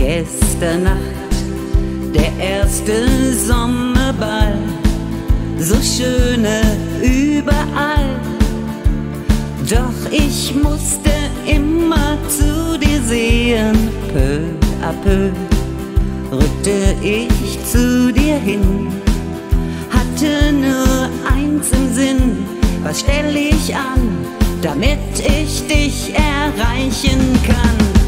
Gestern Nacht, der erste Sommerball, so schöne überall. Doch ich musste immer zu dir sehen, peu à peu rückte ich zu dir hin. Hatte nur eins im Sinn, was stell ich an, damit ich dich erreichen kann.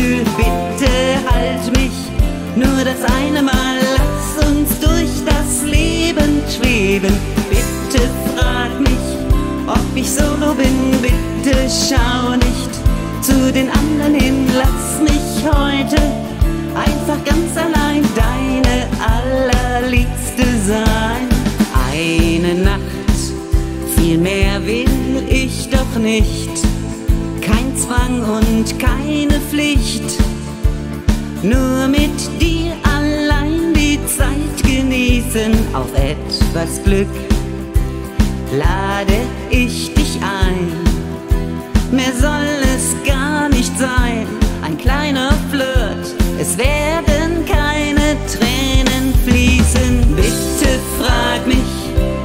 Taktgefühl, bitte halt mich, nur das eine Mal, lass uns durch das Leben schweben, bitte frag mich, ob ich solo bin, bitte schau nicht zu den anderen hin, lass mich heute einfach ganz allein deine allerliebste sein. Eine Nacht, viel mehr will ich doch nicht. Kein Zwang und keine Pflicht, nur mit dir allein die Zeit genießen auf etwas Glück. Lade ich dich ein, mehr soll es gar nicht sein, ein kleiner Flirt es werden keine Tränen fließen. Bitte frag mich,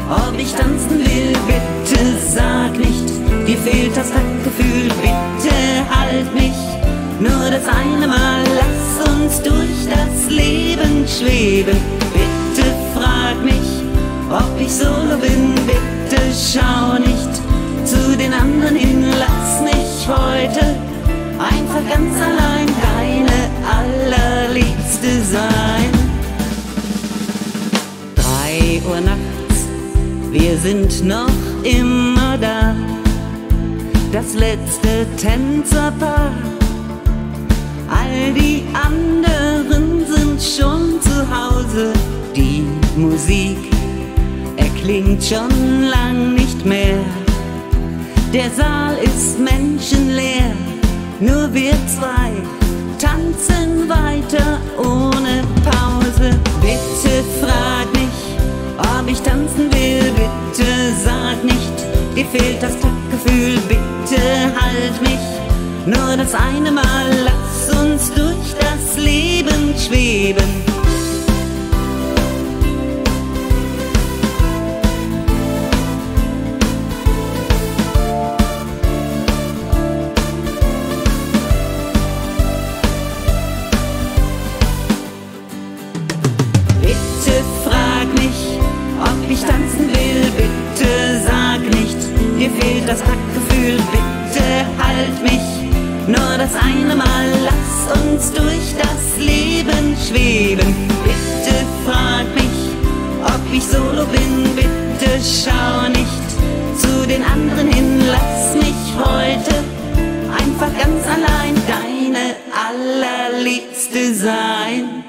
ob ich tanzen will. Bitte sag nicht, dir fehlt das Taktgefühl. Nur das eine Mal. Lass uns durch das Leben schweben. Bitte frag mich, ob ich solo bin. Bitte schau nicht zu den anderen hin. Lass mich heute einfach ganz allein deine allerliebste sein. Drei Uhr nachts, wir sind noch immer da. Das letzte Tänzerpaar. All die anderen sind schon zu Hause. Die Musik erklingt schon lang nicht mehr. Der Saal ist menschenleer, nur wir zwei tanzen weiter ohne Pause. Bitte frag mich, ob ich tanzen will. Bitte sag nicht, dir fehlt das Taktgefühl. Bitte halt mich nur das eine Mal. Lass uns durch das Leben schweben. Bitte frag mich, ob ich tanzen will. Bitte sag nicht, dir fehlt das Taktgefühl. Bitte halt mich nur das eine Mal. Lass uns durch das Leben schweben. Bitte frag mich, ob ich solo bin. Bitte schau nicht zu den anderen hin. Lass mich heute einfach ganz allein deine allerliebste sein.